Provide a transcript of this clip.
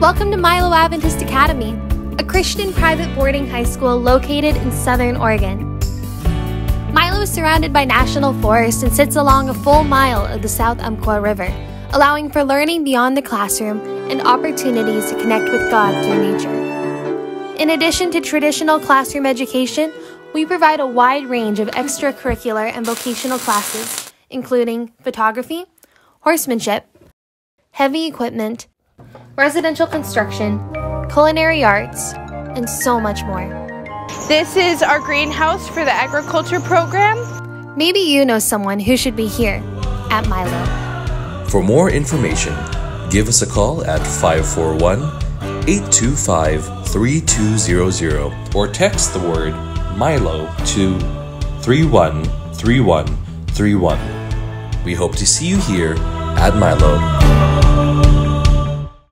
Welcome to Milo Adventist Academy, a Christian private boarding high school located in southern Oregon. Milo is surrounded by national forests and sits along a full mile of the South Umpqua River, allowing for learning beyond the classroom and opportunities to connect with God through nature. In addition to traditional classroom education, we provide a wide range of extracurricular and vocational classes, including photography, horsemanship, heavy equipment, residential construction, culinary arts, and so much more. This is our greenhouse for the agriculture program. Maybe you know someone who should be here at Milo. For more information, give us a call at 541 825 3200 or text the word Milo to 313131. We hope to see you here at Milo.